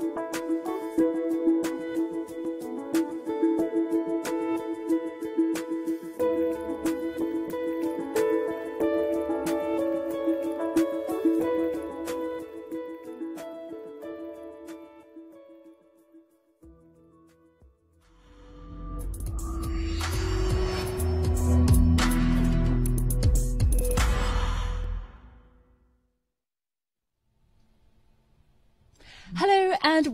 Hello,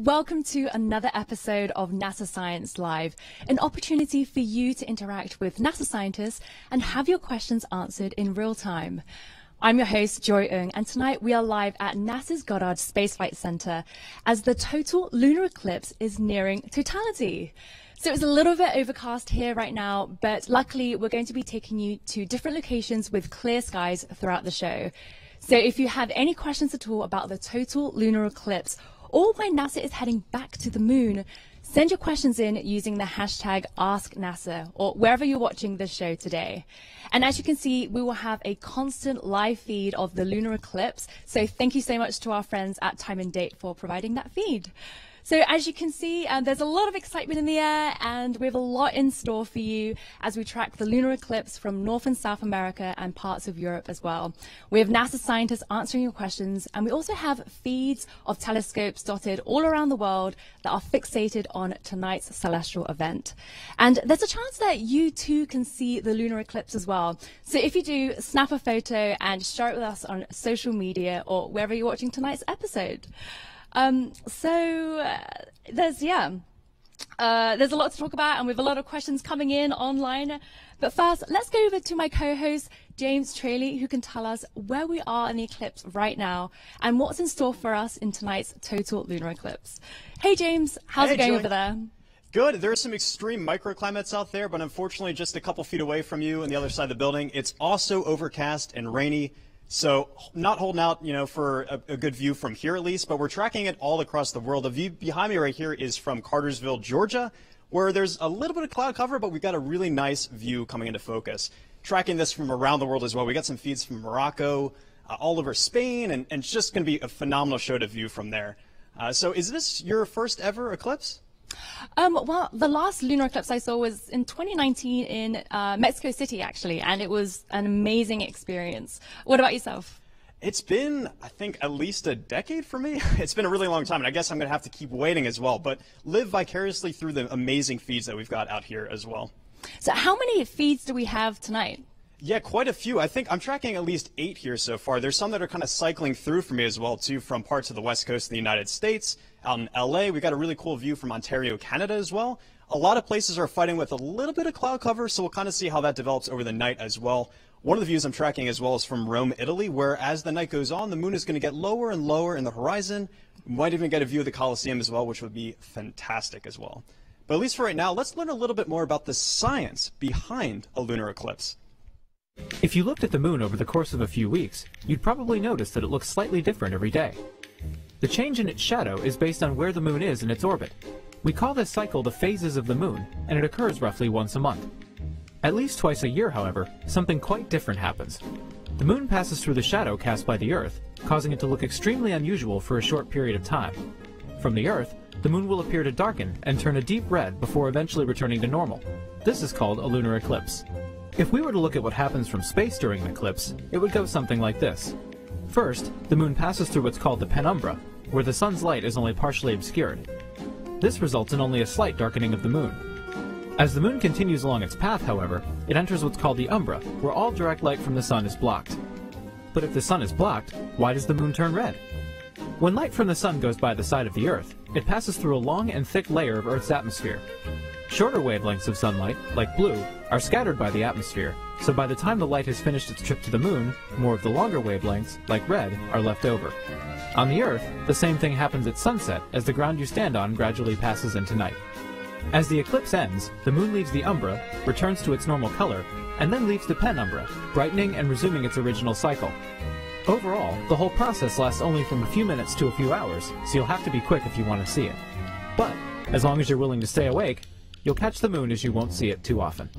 welcome to another episode of NASA Science Live, an opportunity for you to interact with NASA scientists and have your questions answered in real time. I'm your host, Joy Ng, and tonight we are live at NASA's Goddard Space Flight Center as the total lunar eclipse is nearing totality. So it's a little bit overcast here right now, but luckily we're going to be taking you to different locations with clear skies throughout the show. So if you have any questions at all about the total lunar eclipse or why NASA is heading back to the moon, send your questions in using the hashtag AskNASA or wherever you're watching this show today. And as you can see, we will have a constant live feed of the lunar eclipse. So thank you so much to our friends at Time and Date for providing that feed. So as you can see, um, there's a lot of excitement in the air and we have a lot in store for you as we track the lunar eclipse from North and South America and parts of Europe as well. We have NASA scientists answering your questions and we also have feeds of telescopes dotted all around the world that are fixated on tonight's celestial event. And there's a chance that you too can see the lunar eclipse as well. So if you do, snap a photo and share it with us on social media or wherever you're watching tonight's episode. Um, so uh, there's yeah, uh, there's a lot to talk about, and we have a lot of questions coming in online. But first, let's go over to my co-host James Tralie, who can tell us where we are in the eclipse right now and what's in store for us in tonight's total lunar eclipse. Hey James, how's Hey, it going Joy. over there? Good. There are some extreme microclimates out there, but unfortunately, just a couple feet away from you on the other side of the building, it's also overcast and rainy. So, not holding out, you know, for a, a good view from here at least, but we're tracking it all across the world. The view behind me right here is from Cartersville, Georgia, where there's a little bit of cloud cover, but we've got a really nice view coming into focus. Tracking this from around the world as well. We got some feeds from Morocco, uh, all over Spain, and, and it's just going to be a phenomenal show to view from there. Uh, so, is this your first ever eclipse? Um, well, the last lunar eclipse I saw was in 2019 in uh, Mexico City, actually, and it was an amazing experience. What about yourself? It's been, I think, at least a decade for me. It's been a really long time, and I guess I'm going to have to keep waiting as well, but live vicariously through the amazing feeds that we've got out here as well. So, how many feeds do we have tonight? Yeah, quite a few. I think I'm tracking at least eight here so far. There's some that are kind of cycling through for me as well, too, from parts of the west coast of the United States. Out in LA, we got a really cool view from Ontario, Canada as well. A lot of places are fighting with a little bit of cloud cover, so we'll kind of see how that develops over the night as well. One of the views I'm tracking as well is from Rome, Italy, where as the night goes on, the moon is going to get lower and lower in the horizon. We might even get a view of the Colosseum as well, which would be fantastic as well. But at least for right now, let's learn a little bit more about the science behind a lunar eclipse. If you looked at the moon over the course of a few weeks, you'd probably notice that it looks slightly different every day. The change in its shadow is based on where the moon is in its orbit. We call this cycle the phases of the moon, and it occurs roughly once a month. At least twice a year, however, something quite different happens. The moon passes through the shadow cast by the Earth, causing it to look extremely unusual for a short period of time. From the Earth, the moon will appear to darken and turn a deep red before eventually returning to normal. This is called a lunar eclipse. If we were to look at what happens from space during an eclipse, it would go something like this. First, the moon passes through what's called the penumbra, where the sun's light is only partially obscured. This results in only a slight darkening of the moon. As the moon continues along its path, however, it enters what's called the umbra, where all direct light from the sun is blocked. But if the sun is blocked, why does the moon turn red? When light from the sun goes by the side of the Earth, it passes through a long and thick layer of Earth's atmosphere. Shorter wavelengths of sunlight, like blue, are scattered by the atmosphere, so by the time the light has finished its trip to the moon, more of the longer wavelengths, like red, are left over. On the Earth, the same thing happens at sunset as the ground you stand on gradually passes into night. As the eclipse ends, the moon leaves the umbra, returns to its normal color, and then leaves the penumbra, brightening and resuming its original cycle. Overall, the whole process lasts only from a few minutes to a few hours, so you'll have to be quick if you want to see it. But, as long as you're willing to stay awake, you'll catch the moon as you won't see it too often.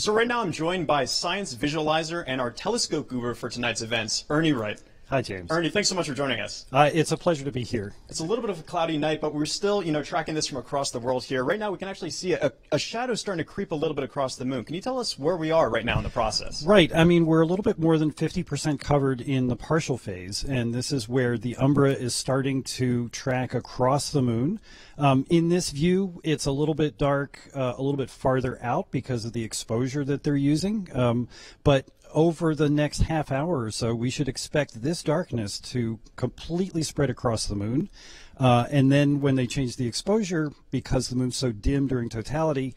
So right now I'm joined by science visualizer and our telescope guru for tonight's events, Ernie Wright. Hi, James. Ernie, thanks so much for joining us. Uh, it's a pleasure to be here. It's a little bit of a cloudy night, but we're still, you know, tracking this from across the world here. Right now, we can actually see a, a shadow starting to creep a little bit across the moon. Can you tell us where we are right now in the process? Right. I mean, we're a little bit more than 50% covered in the partial phase, and this is where the umbra is starting to track across the moon. Um, in this view, it's a little bit dark, uh, a little bit farther out because of the exposure that they're using. Um, but over the next half hour or so, we should expect this darkness to completely spread across the moon. Uh, and then when they change the exposure, because the moon's so dim during totality,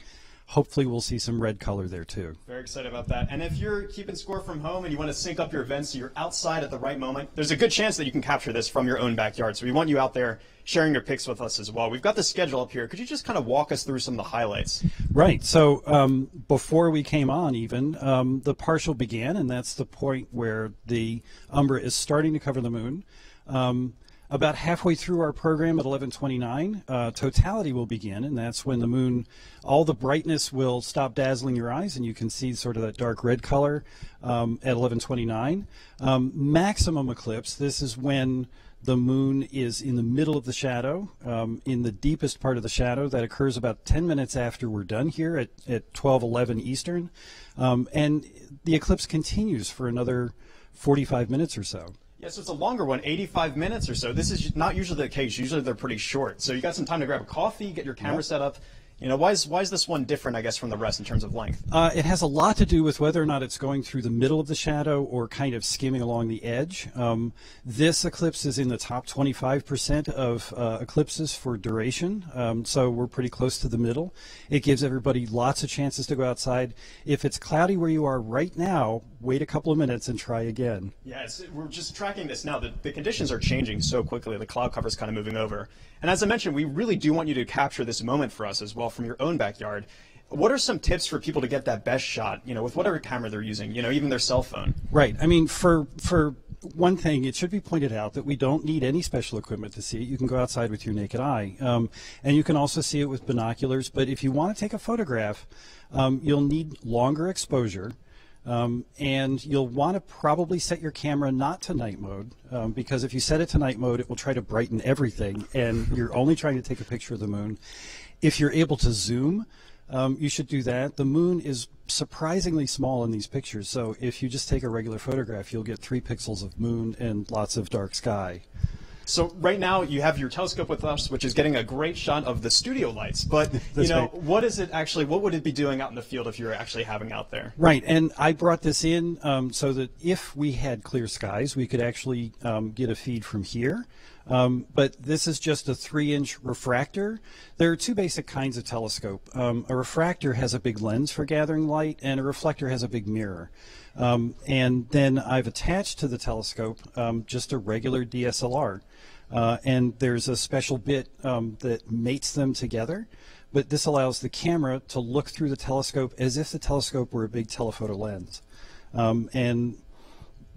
hopefully we'll see some red color there too. Very excited about that. And if you're keeping score from home and you want to sync up your events so you're outside at the right moment, there's a good chance that you can capture this from your own backyard. So we want you out there sharing your pics with us as well. We've got the schedule up here. Could you just kind of walk us through some of the highlights? Right. So um, before we came on, even um, the partial began, and that's the point where the umbra is starting to cover the moon. Um, about halfway through our program at 11:29, uh, totality will begin, and that's when the moon, all the brightness will stop dazzling your eyes, and you can see sort of that dark red color um, at 11:29. Um, maximum eclipse. This is when the moon is in the middle of the shadow, um, in the deepest part of the shadow. That occurs about 10 minutes after we're done here at, at 12:11 Eastern, um, and the eclipse continues for another 45 minutes or so. Yeah, so it's a longer one, 85 minutes or so. This is not usually the case. Usually they're pretty short. So you got some time to grab a coffee, get your camera yep. set up, you know, why is, why is this one different, I guess, from the rest in terms of length? Uh, it has a lot to do with whether or not it's going through the middle of the shadow or kind of skimming along the edge. Um, this eclipse is in the top 25% of uh, eclipses for duration, um, so we're pretty close to the middle. It gives everybody lots of chances to go outside. If it's cloudy where you are right now, wait a couple of minutes and try again. Yes, we're just tracking this now. The, the conditions are changing so quickly. The cloud cover is kind of moving over. And as I mentioned, we really do want you to capture this moment for us as well from your own backyard. What are some tips for people to get that best shot, you know, with whatever camera they're using, you know, even their cell phone? Right. I mean, for for one thing, it should be pointed out that we don't need any special equipment to see it. You can go outside with your naked eye. Um, and you can also see it with binoculars. But if you want to take a photograph, um, you'll need longer exposure. Um, and you'll want to probably set your camera not to night mode um, because if you set it to night mode, it will try to brighten everything, and you're only trying to take a picture of the moon. If you're able to zoom, um, you should do that. The moon is surprisingly small in these pictures, so if you just take a regular photograph, you'll get three pixels of moon and lots of dark sky. So right now you have your telescope with us, which is getting a great shot of the studio lights. But you know, right. what is it actually? What would it be doing out in the field if you were actually having out there? Right, and I brought this in um, so that if we had clear skies, we could actually um, get a feed from here. Um, but this is just a three-inch refractor. There are two basic kinds of telescope. Um, a refractor has a big lens for gathering light, and a reflector has a big mirror. Um, and then I've attached to the telescope um, just a regular DSLR. Uh, and there's a special bit um, that mates them together. But this allows the camera to look through the telescope as if the telescope were a big telephoto lens. Um, and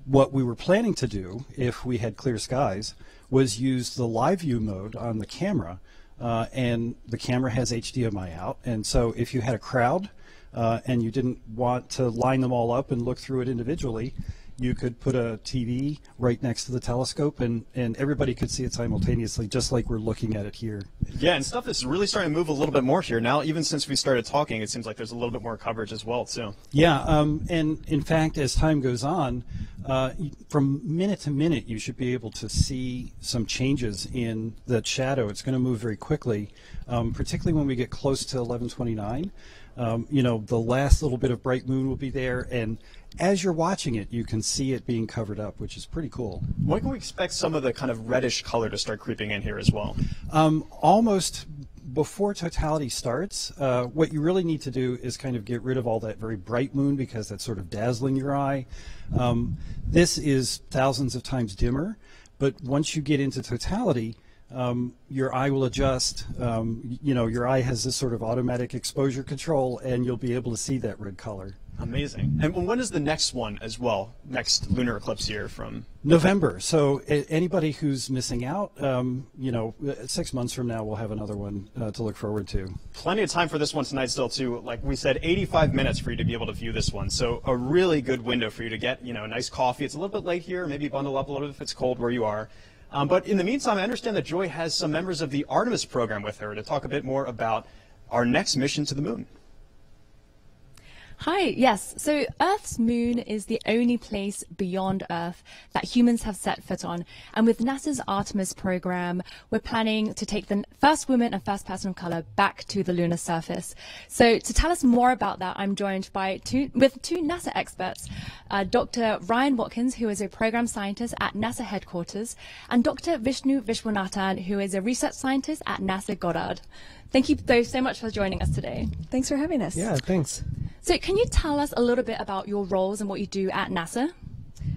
what we were planning to do, if we had clear skies, was use the live view mode on the camera. Uh, and the camera has HDMI out. And so if you had a crowd uh, and you didn't want to line them all up and look through it individually, you could put a TV right next to the telescope and, and everybody could see it simultaneously, just like we're looking at it here. Yeah, and stuff is really starting to move a little bit more here. Now, even since we started talking, it seems like there's a little bit more coverage as well, too. Yeah, um, and in fact, as time goes on, uh, from minute to minute, you should be able to see some changes in that shadow. It's going to move very quickly, um, particularly when we get close to 1129. Um, you know, the last little bit of bright moon will be there, and as you're watching it, you can see it being covered up, which is pretty cool. When can we expect some of the kind of reddish color to start creeping in here as well? Um, almost before totality starts, uh, what you really need to do is kind of get rid of all that very bright moon because that's sort of dazzling your eye. Um, this is thousands of times dimmer, but once you get into totality, um, your eye will adjust. Um, you know, your eye has this sort of automatic exposure control, and you'll be able to see that red color. Amazing. And when is the next one as well? Next lunar eclipse year from November. So anybody who's missing out, um, you know, uh, six months from now, we'll have another one uh, to look forward to. plenty of time for this one tonight still too. Like we said, 85 minutes for you to be able to view this one. So a really good window for you to get, you know, a nice coffee. It's a little bit late here. Maybe bundle up a little bit if it's cold where you are. Um, but in the meantime, I understand that Joy has some members of the Artemis program with her to talk a bit more about our next mission to the moon. Hi, yes. So Earth's moon is the only place beyond Earth that humans have set foot on. And with NASA's Artemis program, we're planning to take the first woman and first person of color back to the lunar surface. So to tell us more about that, I'm joined by two, with two NASA experts, uh, Dr. Ryan Watkins, who is a program scientist at NASA headquarters, and Dr. Vishnu Viswanathan, who is a research scientist at NASA Goddard. Thank you both so much for joining us today. Thanks for having us. Yeah, thanks. So, can you tell us a little bit about your roles and what you do at NASA?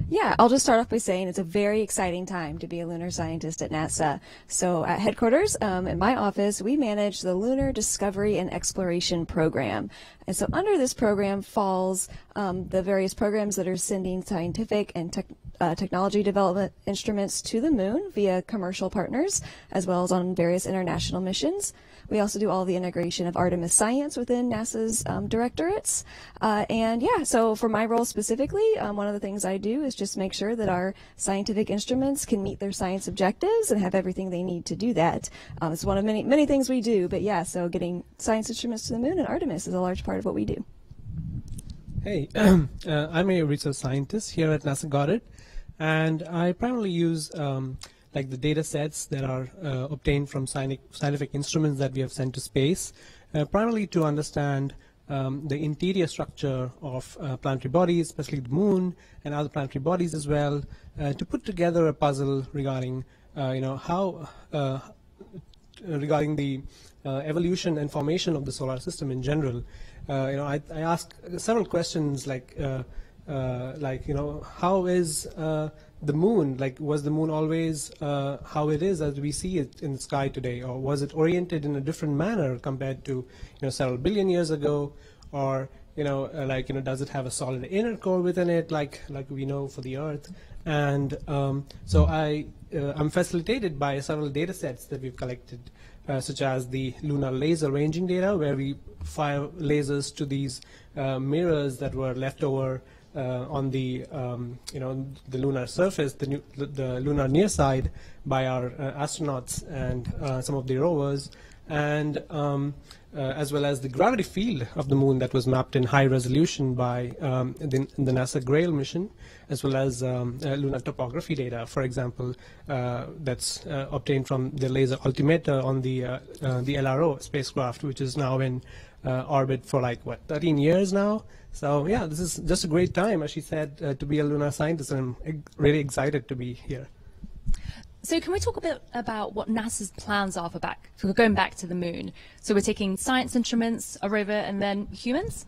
Yeah, I'll just start off by saying it's a very exciting time to be a lunar scientist at NASA. So at headquarters, um, in my office, we manage the Lunar Discovery and Exploration Program. And so under this program falls um, the various programs that are sending scientific and tech, uh, technology development instruments to the moon via commercial partners, as well as on various international missions. We also do all the integration of Artemis science within NASA's um, directorates. Uh, and yeah, so for my role specifically, um, one of the things I do is just make sure that our scientific instruments can meet their science objectives and have everything they need to do that. Um, it's one of many, many things we do, but yeah, so getting science instruments to the moon and Artemis is a large part of what we do. Hey, uh, I'm a research scientist here at NASA Goddard, and I primarily use um, like the data sets that are uh, obtained from scientific, instruments that we have sent to space, uh, primarily to understand um, the interior structure of uh, planetary bodies, especially the moon and other planetary bodies as well, uh, to put together a puzzle regarding, uh, you know, how uh, regarding the evolution and formation of the solar system in general. you know, I, I asked several questions like, like you know, how is the moon, like was the moon always uh, how it is as we see it in the sky today, or was it oriented in a different manner compared to you know several billion years ago, or you know uh, like you know does it have a solid inner core within it like like we know for the Earth, and um, so I uh, I'm facilitated by several data sets that we've collected. Uh, such as the lunar laser ranging data, where we fire lasers to these uh, mirrors that were left over uh, on the um, you know the lunar surface, the, new, the lunar near side by our uh, astronauts and uh, some of the rovers, and um, uh, as well as the gravity field of the moon that was mapped in high resolution by um, the, the, NASA Grail mission, as well as um, uh, lunar topography data, for example, uh, that's obtained from the laser altimeter on the the LRO spacecraft, which is now in orbit for like what 13 years now. So yeah, this is just a great time, as she said, uh, to be a lunar scientist, and I'm really excited to be here. So can we talk a bit about what NASA's plans are for back for going back to the moon? So we're taking science instruments, a rover, and then humans.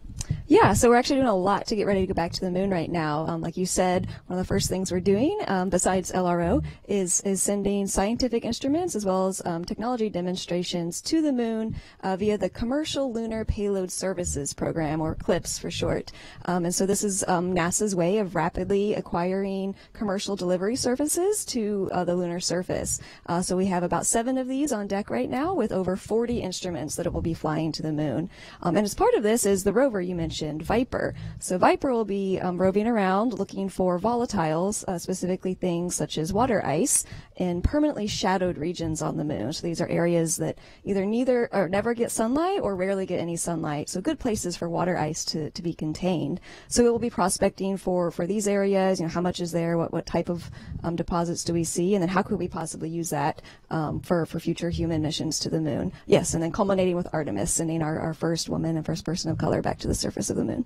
Yeah, so we're actually doing a lot to get ready to go back to the moon right now. Um, like you said, one of the first things we're doing, um, besides LRO, is is sending scientific instruments as well as um, technology demonstrations to the moon uh, via the Commercial Lunar Payload Services Program, or CLPS for short. Um, and so this is um, NASA's way of rapidly acquiring commercial delivery services to uh, the lunar surface. Uh, so we have about seven of these on deck right now, with over 40 instruments that it will be flying to the moon. Um, and as part of this is the rover you mentioned, Viper. So Viper will be um, roving around looking for volatiles, uh, specifically things such as water ice, in permanently shadowed regions on the moon. So these are areas that either neither or never get sunlight or rarely get any sunlight. So good places for water ice to, to be contained. So it will be prospecting for, for these areas, you know, how much is there, what, what type of um, deposits do we see, and then how could we possibly use that um, for, for future human missions to the moon. Yes, and then culminating with Artemis, sending our, our first woman and first person of color back to the surface of the moon.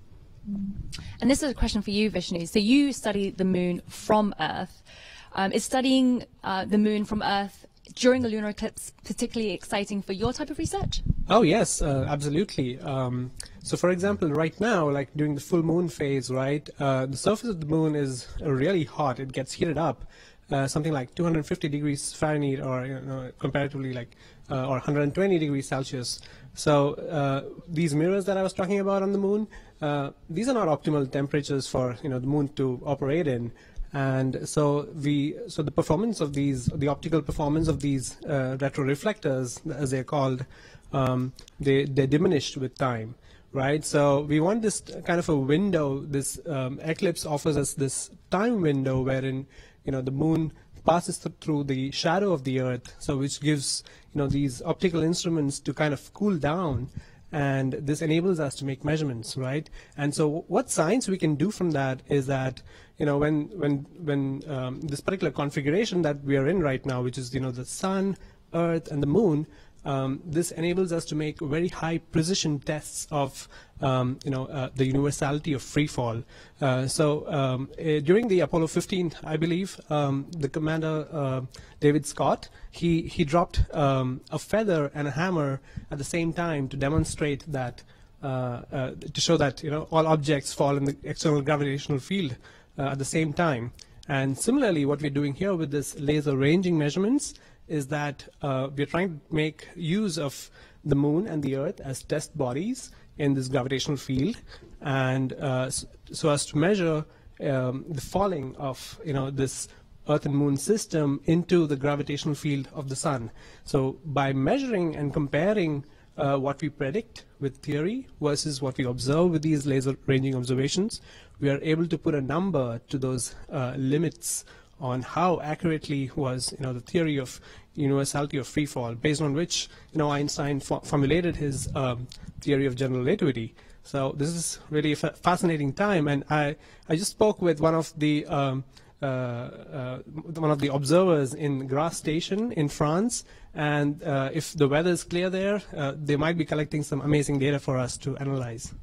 And this is a question for you, Vishnu. So you study the moon from Earth. Um, is studying uh, the moon from Earth during a lunar eclipse particularly exciting for your type of research? Oh yes, uh, absolutely. Um, so for example, right now, like during the full moon phase, right, uh, the surface of the moon is really hot. It gets heated up. Uh, something like 250 degrees Fahrenheit or you know, comparatively like uh, or 120 degrees Celsius. So uh, these mirrors that I was talking about on the moon, uh, these are not optimal temperatures for you know the moon to operate in. And so we, so the performance of these, the optical performance of these uh, retroreflectors, as they're called, um, they they diminished with time, right? So we want this kind of a window. This um, eclipse offers us this time window wherein you know the moon passes th- through the shadow of the Earth, so which gives you know these optical instruments to kind of cool down and this enables us to make measurements, right? And so what science we can do from that is that, you know, when when when um, this particular configuration that we are in right now, which is you know the sun, Earth, and the moon, um, this enables us to make very high precision tests of um, you know uh, the universality of free fall. Uh, so um, uh, during the Apollo 15, I believe um, the commander uh, David Scott he he dropped um, a feather and a hammer at the same time to demonstrate that uh, uh, to show that you know all objects fall in the external gravitational field at the same time. And similarly, what we're doing here with this laser ranging measurements is that we're trying to make use of the moon and the earth as test bodies in this gravitational field and uh, so as to measure um, the falling of you know this earth and moon system into the gravitational field of the sun. So by measuring and comparing uh, what we predict with theory versus what we observe with these laser ranging observations we are able to put a number to those uh, limits on how accurately was you know the theory of universality of free fall, based on which you know Einstein fo formulated his um, theory of general relativity. So this is really a fascinating time, and I I just spoke with one of the um, uh, uh, one of the observers in Grasse Station in France, and uh, if the weather is clear there, uh, they might be collecting some amazing data for us to analyze.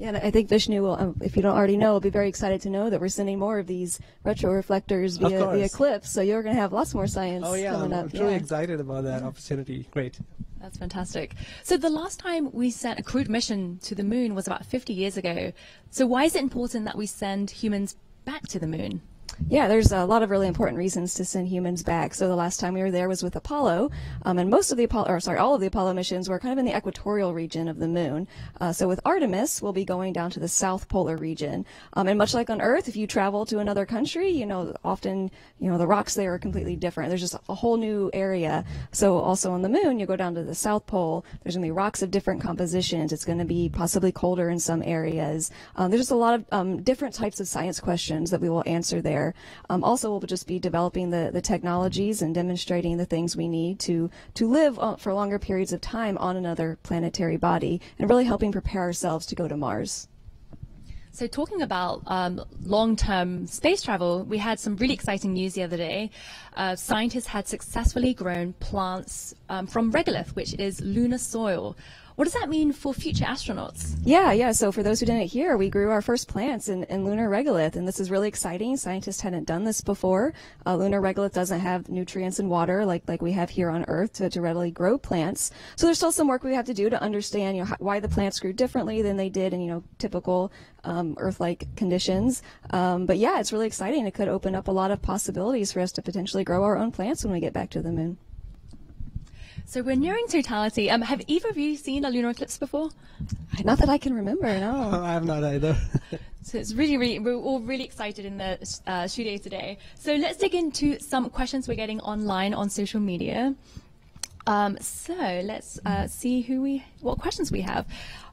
Yeah, and I think Vishnu will, um, if you don't already know, will be very excited to know that we're sending more of these retroreflectors via the eclipse. So you're going to have lots more science oh, yeah, coming I'm, up. I'm really excited about that opportunity. Great. That's fantastic. So the last time we sent a crewed mission to the moon was about 50 years ago. So why is it important that we send humans back to the moon? Yeah, there's a lot of really important reasons to send humans back. So the last time we were there was with Apollo, um, and most of the Apollo, or sorry, all of the Apollo missions were kind of in the equatorial region of the moon. Uh, so with Artemis, we'll be going down to the south polar region. Um, and much like on Earth, if you travel to another country, you know, often, you know, the rocks there are completely different. There's just a whole new area. So also on the moon, you go down to the south pole. There's going to be rocks of different compositions. It's going to be possibly colder in some areas. Um, there's just a lot of um, different types of science questions that we will answer there. Um, also, we'll just be developing the, the technologies and demonstrating the things we need to, to live uh, for longer periods of time on another planetary body and really helping prepare ourselves to go to Mars. So, talking about um, long term space travel, we had some really exciting news the other day. Uh, scientists had successfully grown plants um, from regolith, which is lunar soil. What does that mean for future astronauts? Yeah, yeah. So for those who didn't hear, we grew our first plants in, in lunar regolith, and this is really exciting. Scientists hadn't done this before. Uh, lunar regolith doesn't have nutrients and water like like we have here on Earth to, to readily grow plants. So there's still some work we have to do to understand you know, why the plants grew differently than they did in you know typical um, Earth-like conditions. Um, but yeah, it's really exciting. It could open up a lot of possibilities for us to potentially grow our own plants when we get back to the moon. So we're nearing totality. Um, have either of you seen a lunar eclipse before? Not that I can remember, no. I have not either. so it's really, really, we're all really excited in the uh, studio today. So let's dig into some questions we're getting online on social media. Um, so let's uh, see who we, what questions we have.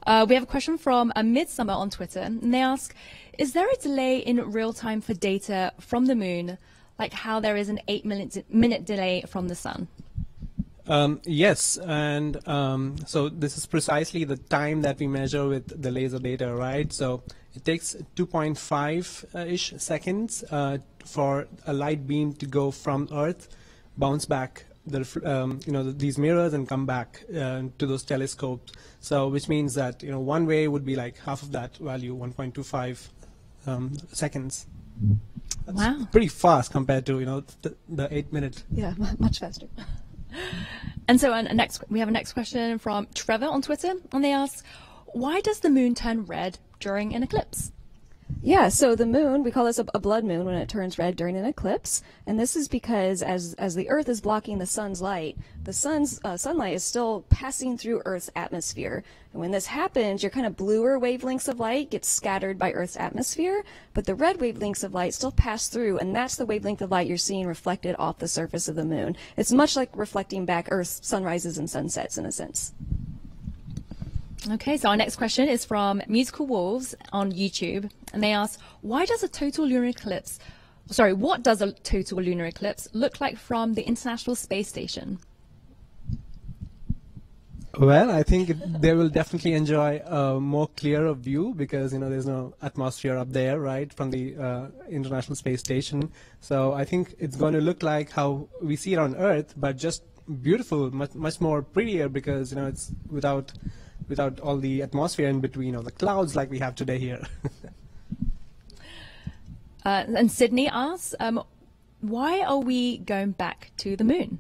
Uh, we have a question from a Midsummer on Twitter, and they ask, "Is there a delay in real time for data from the moon, like how there is an eight minute minute delay from the sun?" Um, yes, and um, so this is precisely the time that we measure with the laser data, right? So it takes 2.5-ish seconds uh, for a light beam to go from Earth, bounce back the, um, you know, these mirrors and come back uh, to those telescopes. So which means that, you know, one way would be like half of that value, 1.25 um, seconds. That's wow. pretty fast compared to, you know, the, the eight minute. Yeah, much faster. And so, uh, next we have a next question from Trevor on Twitter, and they ask, "Why does the moon turn red during an eclipse?" Yeah, so the moon, we call this a, a, blood moon when it turns red during an eclipse, and this is because as as the Earth is blocking the sun's light, the sun's uh, sunlight is still passing through Earth's atmosphere. And when this happens, your kind of bluer wavelengths of light get scattered by Earth's atmosphere, but the red wavelengths of light still pass through, and that's the wavelength of light you're seeing reflected off the surface of the moon. It's much like reflecting back Earth's sunrises and sunsets in a sense. Okay, so our next question is from Musical Wolves on YouTube, and they ask, why does a total lunar eclipse, sorry, what does a total lunar eclipse look like from the International Space Station? Well, I think they will definitely enjoy a more clearer view because you know there's no atmosphere up there, right, from the uh, International Space Station. So I think it's going to look like how we see it on Earth, but just beautiful, much much more prettier because you know it's without without all the atmosphere in between or the clouds like we have today here. uh, and Sydney asks, um, why are we going back to the moon?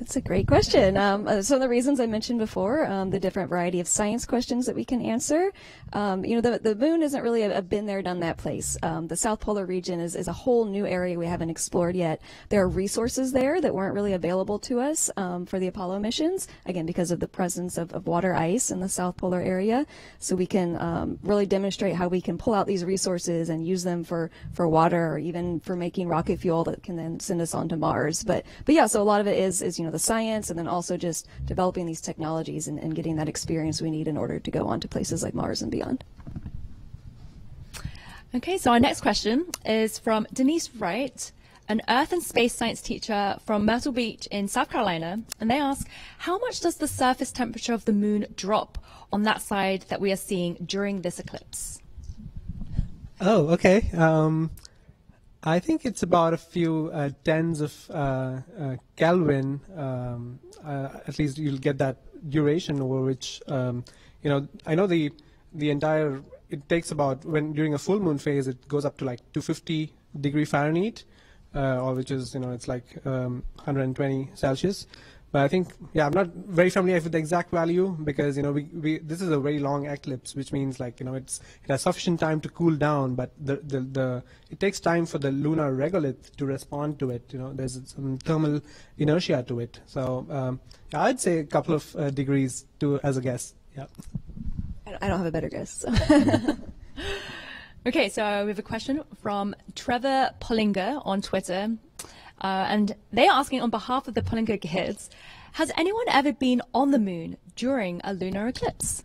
That's a great question. Um, uh, some of the reasons I mentioned before, um, the different variety of science questions that we can answer. Um, you know, the, the moon isn't really a, a been there, done that place. Um, the South Polar region is, is a whole new area we haven't explored yet. There are resources there that weren't really available to us um, for the Apollo missions, again, because of the presence of, of water ice in the South Polar area. So we can um, really demonstrate how we can pull out these resources and use them for, for water or even for making rocket fuel that can then send us on to Mars. But, but yeah, so a lot of it is, is, you know, the science and then also just developing these technologies and, and getting that experience we need in order to go on to places like Mars and beyond. Okay, so our next question is from Denise Wright, an Earth and Space Science teacher from Myrtle Beach in South Carolina, and they ask, how much does the surface temperature of the moon drop on that side that we are seeing during this eclipse? Oh, okay. Um, I think it's about a few uh, tens of uh, uh, Kelvin. Um, uh, at least you'll get that duration over which, um, you know, I know the the entire. It takes about when during a full moon phase, it goes up to like 250 degree Fahrenheit, uh, or which is you know it's like um, 120 Celsius. But I think, yeah, I'm not very familiar with the exact value because, you know, we, we this is a very long eclipse, which means like, you know, it's it has sufficient time to cool down, but the, the, the it takes time for the lunar regolith to respond to it. You know, there's some thermal inertia to it. So um, I'd say a couple of uh, degrees to as a guess. Yeah. I don't have a better guess. okay, so we have a question from Trevor Pollinger on Twitter. Uh, and they are asking on behalf of the Pollinger kids, has anyone ever been on the moon during a lunar eclipse?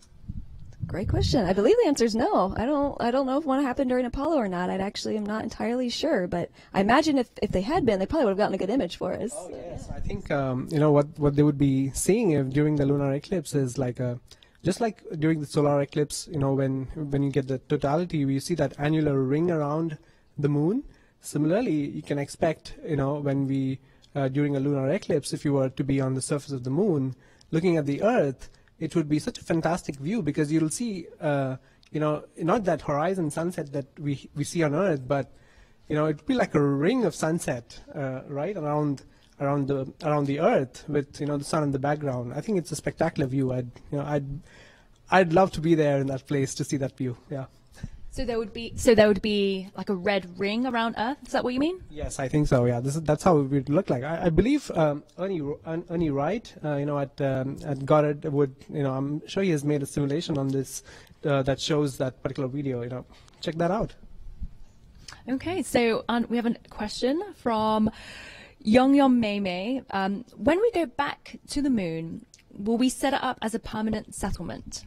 Great question. I believe the answer is no. I don't. I don't know if one happened during Apollo or not. I actually am not entirely sure, but I imagine if, if they had been, they probably would have gotten a good image for us. Oh yes, I think um, you know what what they would be seeing if during the lunar eclipse is like a just like during the solar eclipse. You know when when you get the totality, you see that annular ring around the moon. Similarly, you can expect, you know, when we, uh, during a lunar eclipse, if you were to be on the surface of the moon, looking at the Earth, it would be such a fantastic view because you'll see, uh, you know, not that horizon sunset that we, we see on Earth, but, you know, it'd be like a ring of sunset, uh, right, around around the around the Earth with, you know, the sun in the background. I think it's a spectacular view. I'd, you know, I'd, I'd love to be there in that place to see that view. Yeah. So there would be so there would be like a red ring around Earth. Is that what you mean? Yes, I think so. Yeah, this is that's how it would look like. I, I believe um, Ernie Ernie Wright, uh, you know, at um, at Goddard would, you know, I'm sure he has made a simulation on this uh, that shows that particular video. You know, check that out. Okay, so um, we have a question from Yong Yong Mei Mei. Um, when we go back to the moon, will we set it up as a permanent settlement?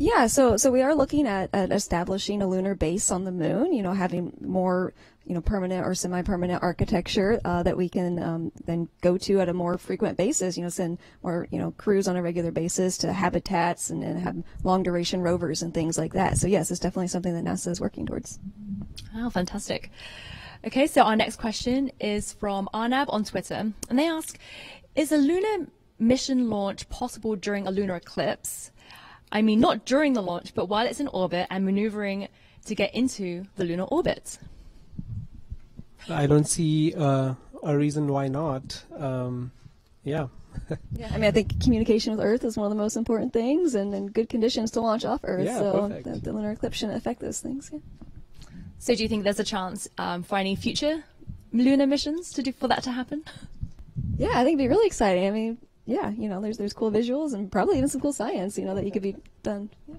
Yeah, so so we are looking at, at establishing a lunar base on the moon. You know, having more you know permanent or semi-permanent architecture uh, that we can um, then go to at a more frequent basis. You know, send more you know crews on a regular basis to habitats and, and have long duration rovers and things like that. So yes, it's definitely something that NASA is working towards. Oh, fantastic. Okay, so our next question is from Arnab on Twitter, and they ask, "Is a lunar mission launch possible during a lunar eclipse?" I mean, not during the launch, but while it's in orbit and maneuvering to get into the lunar orbit. I don't see uh, a reason why not. Um, yeah. Yeah, I mean, I think communication with Earth is one of the most important things, and, and good conditions to launch off Earth. Yeah, so perfect. the, the lunar eclipse shouldn't affect those things. Yeah. So do you think there's a chance um, for any future lunar missions to do for that to happen? Yeah, I think it'd be really exciting. I mean, yeah, you know, there's there's cool visuals and probably even some cool science, you know, that you could be done. Yeah.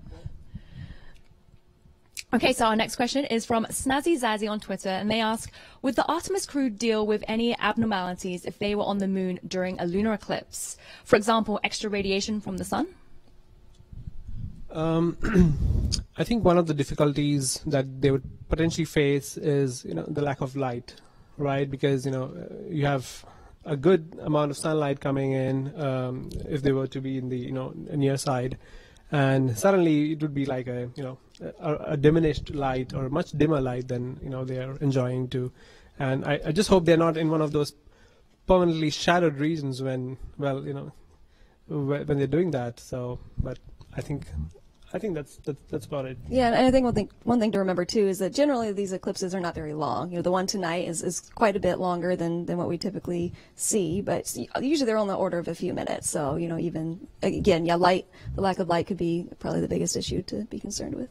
Okay, so our next question is from Snazzy Zazzy on Twitter, and they ask, would the Artemis crew deal with any abnormalities if they were on the moon during a lunar eclipse? For example, extra radiation from the sun? Um, I think one of the difficulties that they would potentially face is, you know, the lack of light, right? Because you know uh, you have a good amount of sunlight coming in um, if they were to be in the you know near side, and suddenly it would be like a you know a, a diminished light or much dimmer light than you know they are enjoying to, and I, I just hope they're not in one of those permanently shadowed regions when well you know when they're doing that. So, but I think I think that's that's, that's about it. Yeah, and I think one thing one thing to remember too is that generally these eclipses are not very long. You know, the one tonight is, is quite a bit longer than, than what we typically see, but usually they're on the order of a few minutes. So you know, even again, yeah, light the lack of light could be probably the biggest issue to be concerned with.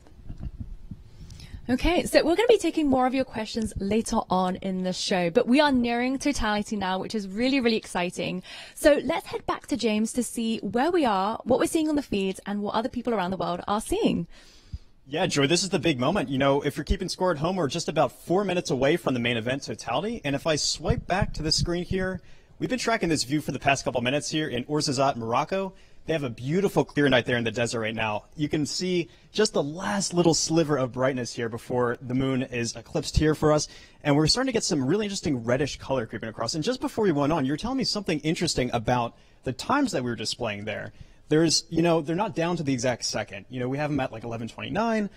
Okay, so we're going to be taking more of your questions later on in the show, but we are nearing totality now, which is really, really exciting. So let's head back to James to see where we are, what we're seeing on the feeds, and what other people around the world are seeing. Yeah, Joy, this is the big moment. You know, if you're keeping score at home, we're just about four minutes away from the main event totality. And if I swipe back to the screen here, we've been tracking this view for the past couple minutes here in Ouarzazate, Morocco. They have a beautiful clear night there in the desert right now. You can see just the last little sliver of brightness here before the moon is eclipsed here for us. And we're starting to get some really interesting reddish color creeping across. And just before we went on, you were telling me something interesting about the times that we were displaying there. There's, you know, they're not down to the exact second. You know, we have them at like 1129.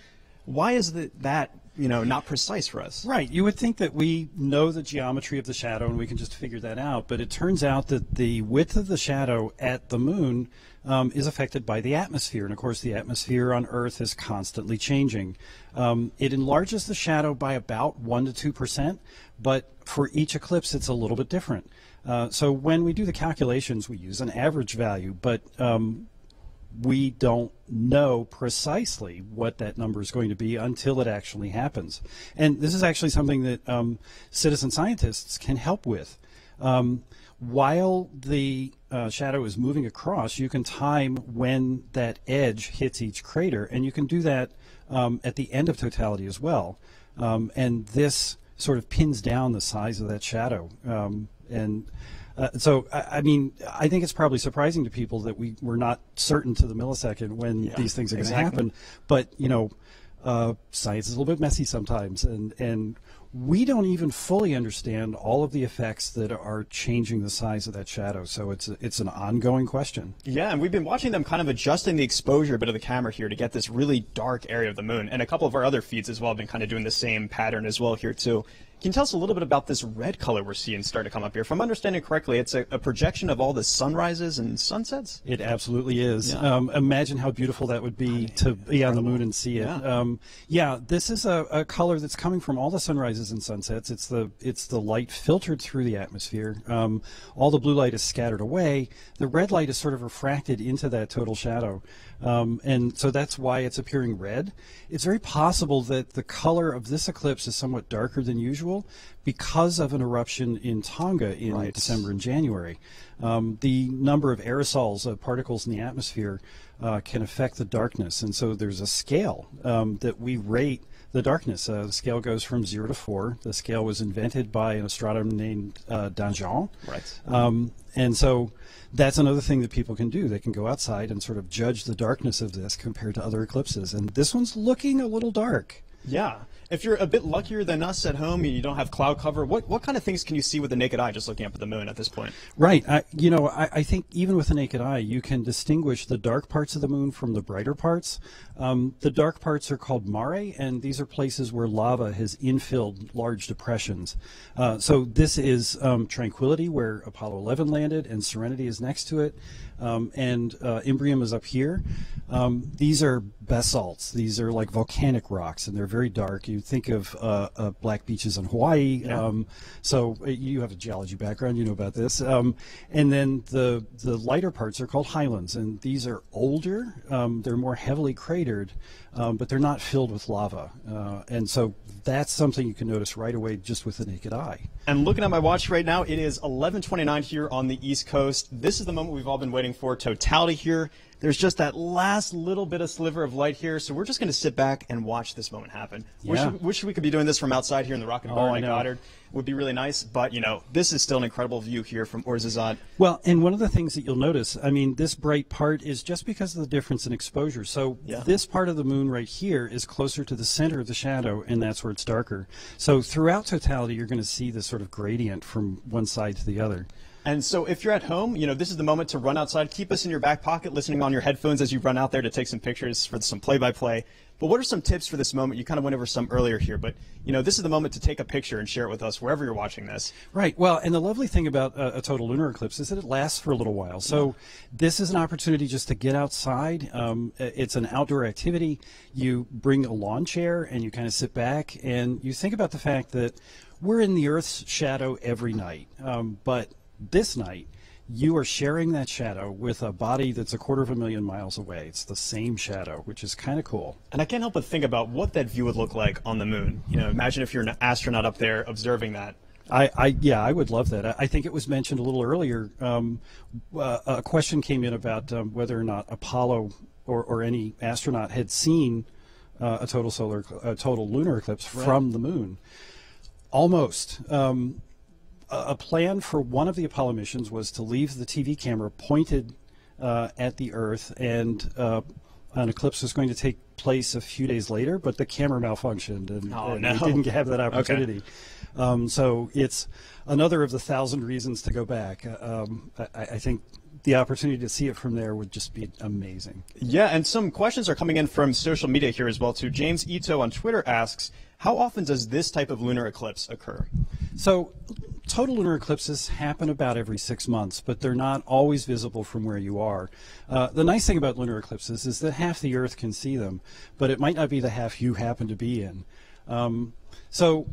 Why is the, that, you know, not precise for us? Right. You would think that we know the geometry of the shadow and we can just figure that out, but it turns out that the width of the shadow at the moon um, is affected by the atmosphere. And of course, the atmosphere on Earth is constantly changing. Um, it enlarges the shadow by about 1 to 2%, but for each eclipse, it's a little bit different. Uh, so when we do the calculations, we use an average value, but um, we don't know precisely what that number is going to be until it actually happens. And this is actually something that um, citizen scientists can help with. Um, while the uh, shadow is moving across, you can time when that edge hits each crater, and you can do that um, at the end of totality as well. Um, and this sort of pins down the size of that shadow. Um, and uh, so, I, I, mean, I think it's probably surprising to people that we we're not certain to the millisecond when Yeah, these things are exactly. going to happen. But you know, uh, science is a little bit messy sometimes, and and we don't even fully understand all of the effects that are changing the size of that shadow. So it's a, it's an ongoing question. Yeah, and we've been watching them kind of adjusting the exposure a bit of the camera here to get this really dark area of the moon. And a couple of our other feeds as well have been kind of doing the same pattern as well here too. Can you tell us a little bit about this red color we're seeing start to come up here? If I'm understanding correctly, it's a, a projection of all the sunrises and sunsets? It absolutely is. Yeah. Um, imagine how beautiful that would be to be on the moon and see it. Yeah. Um, yeah, this is a, a color that's coming from all the sunrises and sunsets. It's the it's the light filtered through the atmosphere. Um, all the blue light is scattered away. The red light is sort of refracted into that total shadow, um, and so that's why it's appearing red. It's very possible that the color of this eclipse is somewhat darker than usual because of an eruption in Tonga in Right. December and January. Um, the number of aerosols, uh, particles in the atmosphere, uh, can affect the darkness, and so there's a scale um, that we rate the darkness. Uh, the scale goes from zero to four. The scale was invented by an astronomer named uh, Danjon. Right. Um, and so that's another thing that people can do. They can go outside and sort of judge the darkness of this compared to other eclipses. And this one's looking a little dark. Yeah. If you're a bit luckier than us at home and you don't have cloud cover, what, what kind of things can you see with the naked eye just looking up at the moon at this point? Right. I, you know, I, I think even with the naked eye, you can distinguish the dark parts of the moon from the brighter parts. Um, the dark parts are called mare, and these are places where lava has infilled large depressions. Uh, so this is um, Tranquility, where Apollo 11 landed, and Serenity is next to it, um, and uh, Imbrium is up here. Um, these are basalts. These are like volcanic rocks, and they're very dark. You think of uh, uh, black beaches in Hawaii. Yeah. Um, so uh, you have a geology background, you know about this. Um, and then the the lighter parts are called highlands, and these are older. Um, they're more heavily cratered, um, but they're not filled with lava. Uh, and so that's something you can notice right away just with the naked eye. And looking at my watch right now, it is 11:29 here on the East Coast. This is the moment we've all been waiting for. Totality here. There's just that last little bit of sliver of light here, so we're just going to sit back and watch this moment happen. Wish, Yeah. wish we could be doing this from outside here in the Rocket Oh, Garden I at. Goddard. Would be really nice, but you know, this is still an incredible view here from Ouarzazate. Well, and one of the things that you'll notice, I mean, this bright part is just because of the difference in exposure. So Yeah. this part of the moon right here is closer to the center of the shadow, and that's where it's darker. So throughout totality, you're going to see this sort of gradient from one side to the other. And so if you're at home, you know, this is the moment to run outside. Keep us in your back pocket, listening on your headphones as you run out there to take some pictures for some play-by-play. But what are some tips for this moment? You kind of went over some earlier here, but you know, this is the moment to take a picture and share it with us wherever you're watching this. Right. Well, and the lovely thing about a, a total lunar eclipse is that it lasts for a little while. So this is an opportunity just to get outside. Um, it's an outdoor activity. You bring a lawn chair and you kind of sit back and you think about the fact that we're in the Earth's shadow every night. Um, but this night, you are sharing that shadow with a body that's a quarter of a million miles away. It's the same shadow, which is kind of cool. And I can't help but think about what that view would look like on the moon. You know, imagine if you're an astronaut up there observing that. I, I yeah, I would love that. I, I think it was mentioned a little earlier. Um, uh, a question came in about um, whether or not Apollo or, or any astronaut had seen uh, a total solar, a total lunar eclipse from the moon. Almost. Um, a a plan for one of the Apollo missions was to leave the TV camera pointed uh, at the Earth, and uh, an eclipse was going to take place a few days later, but the camera malfunctioned, and, Oh, and no. we didn't have that opportunity. Um, so it's another of the thousand reasons to go back. Uh, Um, I, I think the opportunity to see it from there would just be amazing. Yeah, and some questions are coming in from social media here as well too. James Ito on Twitter asks, how often does this type of lunar eclipse occur? So, total lunar eclipses happen about every six months, but they're not always visible from where you are. Uh, the nice thing about lunar eclipses is that half the Earth can see them, but it might not be the half you happen to be in. Um, so,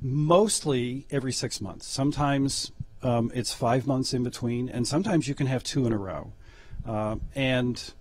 mostly every six months. Sometimes um, it's five months in between, and sometimes you can have two in a row. Uh, and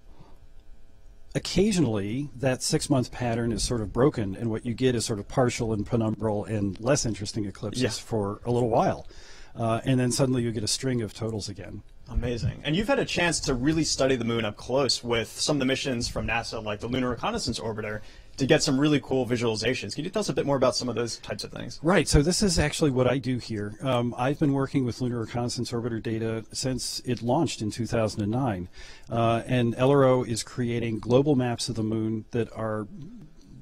occasionally that six month pattern is sort of broken and what you get is sort of partial and penumbral and less interesting eclipses Yeah. for a little while uh, and then suddenly you get a string of totals again Amazing. And you've had a chance to really study the moon up close with some of the missions from NASA, like the Lunar Reconnaissance Orbiter, to get some really cool visualizations. Can you tell us a bit more about some of those types of things? Right. So this is actually what I do here. Um, I've been working with Lunar Reconnaissance Orbiter data since it launched in 2009, uh, and LRO is creating global maps of the moon that are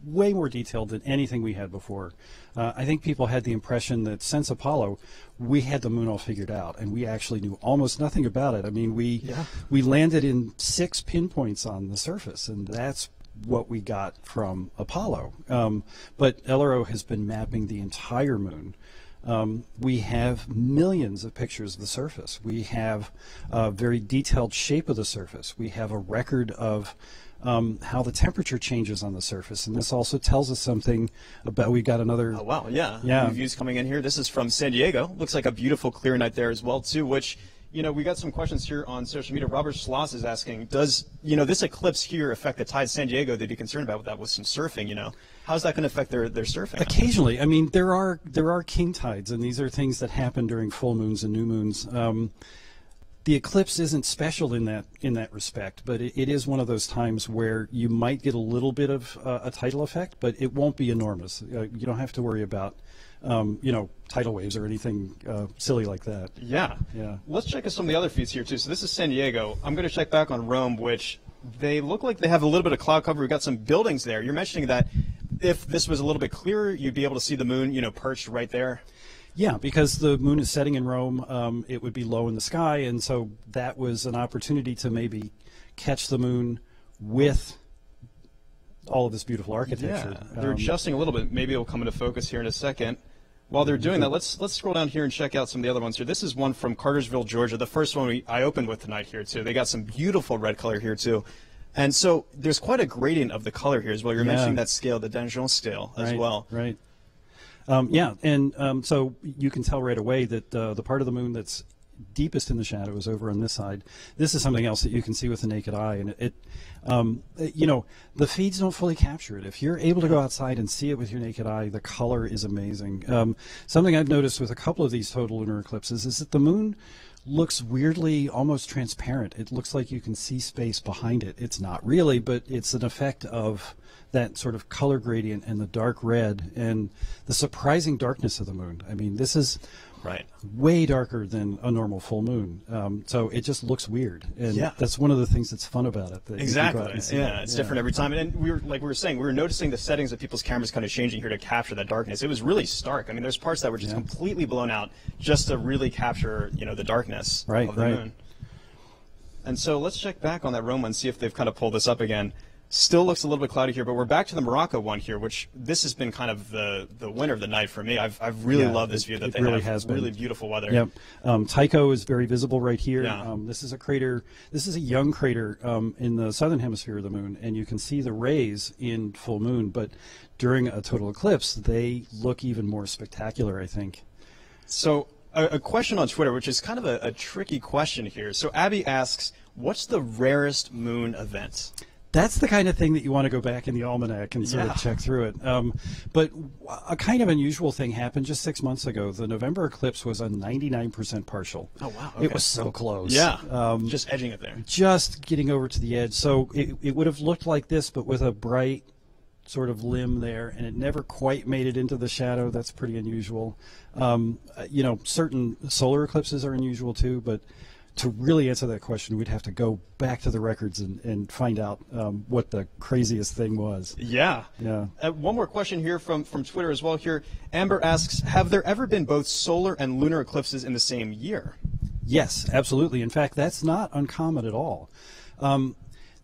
way more detailed than anything we had before. Uh, I think people had the impression that since Apollo, we had the moon all figured out, and we actually knew almost nothing about it. I mean, we Yeah. we landed in six pinpoints on the surface, and that's what we got from Apollo. Um, but LRO has been mapping the entire moon. Um, we have millions of pictures of the surface. We have a very detailed shape of the surface. We have a record of um, how the temperature changes on the surface, and this also tells us something about. We got another. Oh, wow. Yeah. Yeah. New views coming in here. This is from San Diego. Looks like a beautiful clear night there as well, too, which. You know, we got some questions here on social media. Robert Schloss is asking, does, you know, this eclipse here affect the tides? In San Diego, they'd be concerned about that with some surfing, you know. How's that going to affect their, their surfing? Occasionally, I mean, there are there are king tides, and these are things that happen during full moons and new moons. Um, the eclipse isn't special in that in that respect, but it, it is one of those times where you might get a little bit of uh, a tidal effect, but it won't be enormous. Uh, you don't have to worry about, um, you know, tidal waves or anything uh, silly like that. Yeah. Yeah. Let's check out some of the other feeds here too. So this is San Diego. I'm going to check back on Rome, which they look like they have a little bit of cloud cover. We've got some buildings there. You're mentioning that if this was a little bit clearer, you'd be able to see the moon, you know, perched right there. Yeah, because the moon is setting in Rome, um, it would be low in the sky, and so that was an opportunity to maybe catch the moon with all of this beautiful architecture. Yeah, They're Um, adjusting a little bit. Maybe it'll come into focus here in a second. While they're doing that, let's let's scroll down here and check out some of the other ones here. This is one from Cartersville, Georgia. The first one we, I opened with tonight here too. They got some beautiful red color here too. And so there's quite a gradient of the color here as well. You're Yeah. mentioning that scale, the Danjon scale as right, well. Right. Um, yeah, and um, so you can tell right away that uh, the part of the moon that's deepest in the shadow is over on this side. This is something else that you can see with the naked eye, and it, it um, you know, the feeds don't fully capture it. If you're able to go outside and see it with your naked eye, the color is amazing. Um, something I've noticed with a couple of these total lunar eclipses is that the moon looks weirdly almost transparent. It looks like you can see space behind it. It's not really, but it's an effect of that sort of color gradient and the dark red and the surprising darkness of the moon. I mean, this is Right. way darker than a normal full moon. Um, so it just looks weird, and Yeah. that's one of the things that's fun about it. that you can go Exactly. and Yeah, it. it's different every time. And we were like we were saying, we were noticing the settings of people's cameras kind of changing here to capture that darkness. It was really stark. I mean, there's parts that were just Yeah. completely blown out just to really capture, you know, the darkness Right, of the right. moon. And so let's check back on that Rome and see if they've kind of pulled this up again. Still looks a little bit cloudy here, but we're back to the Morocco one here, which this has been kind of the, the winner of the night for me. I've, I've really Yeah, loved this it- view that it they really have. has been. really beautiful weather. Yep. Um, Tycho is very visible right here. Yeah. Um, this is a crater. This is a young crater um, in the southern hemisphere of the moon, and you can see the rays in full moon. But during a total eclipse, they look even more spectacular. I think. So, a, a question on Twitter, which is kind of a, a tricky question here. So, Abby asks, "What's the rarest moon event?" That's the kind of thing that you want to go back in the almanac and sort Yeah. of check through it. Um, but a kind of unusual thing happened just six months ago. The November eclipse was a 99% partial. Oh, wow, It was so close. Yeah, Um, just edging it there. just getting over to the edge. So it, it would have looked like this, but with a bright sort of limb there, and it never quite made it into the shadow. That's pretty unusual. Um, uh, you know, certain solar eclipses are unusual too, but to really answer that question, we'd have to go back to the records and, and find out um, what the craziest thing was. Yeah. Yeah. Uh, one more question here from, from Twitter as well. Here, Amber asks, "Have there ever been both solar and lunar eclipses in the same year?" Yes, absolutely. In fact, that's not uncommon at all. Um,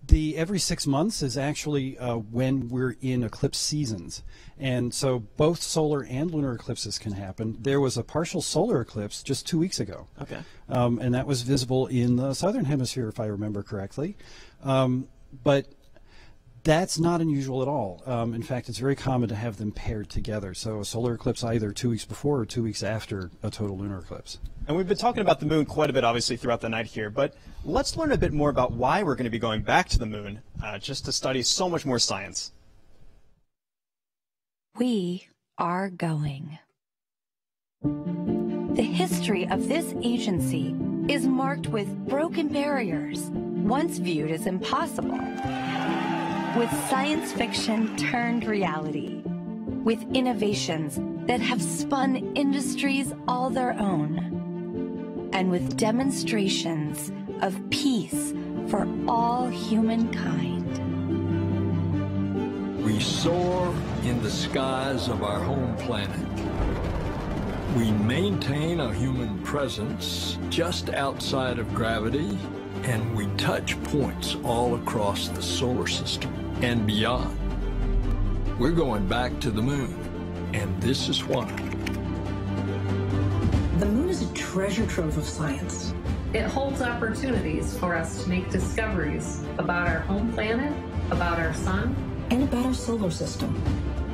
the every six months is actually uh, when we're in eclipse seasons, and so both solar and lunar eclipses can happen. There was a partial solar eclipse just two weeks ago, Okay. um, and that was visible in the southern hemisphere, if I remember correctly. Um, but that's not unusual at all. Um, in fact, it's very common to have them paired together. So a solar eclipse either two weeks before or two weeks after a total lunar eclipse. And we've been talking about the moon quite a bit, obviously, throughout the night here. But let's learn a bit more about why we're going to be going back to the moon, uh, just to study so much more science. We are going. The history of this agency is marked with broken barriers, once viewed as impossible, with science fiction turned reality, with innovations that have spun industries all their own, and with demonstrations of peace for all humankind. We soar in the skies of our home planet. We maintain a human presence just outside of gravity, and we touch points all across the solar system and beyond. We're going back to the moon, and this is why. The moon is a treasure trove of science. It holds opportunities for us to make discoveries about our home planet, about our sun, and about our solar system.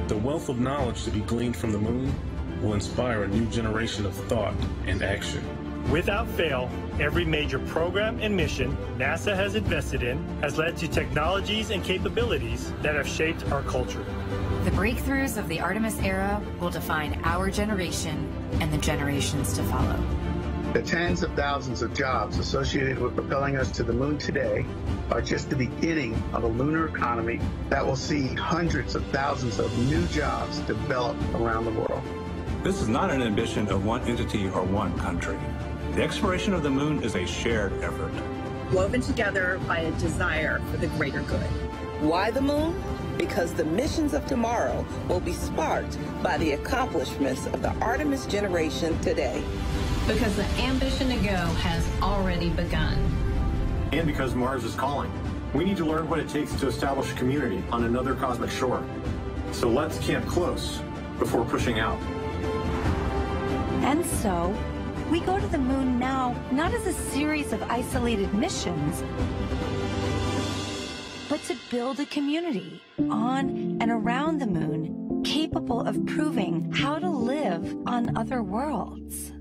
The wealth of knowledge to be gleaned from the moon will inspire a new generation of thought and action. Without fail, every major program and mission NASA has invested in has led to technologies and capabilities that have shaped our culture. The breakthroughs of the Artemis era will define our generation and the generations to follow. The tens of thousands of jobs associated with propelling us to the moon today are just the beginning of a lunar economy that will see hundreds of thousands of new jobs develop around the world. This is not an ambition of one entity or one country. The exploration of the moon is a shared effort. Woven together by a desire for the greater good. Why the moon? Because the missions of tomorrow will be sparked by the accomplishments of the Artemis generation today. because the ambition to go has already begun. And because Mars is calling. We need to learn what it takes to establish a community on another cosmic shore. So let's camp close before pushing out. And so, we go to the moon now not as a series of isolated missions, but to build a community on and around the moon capable of proving how to live on other worlds.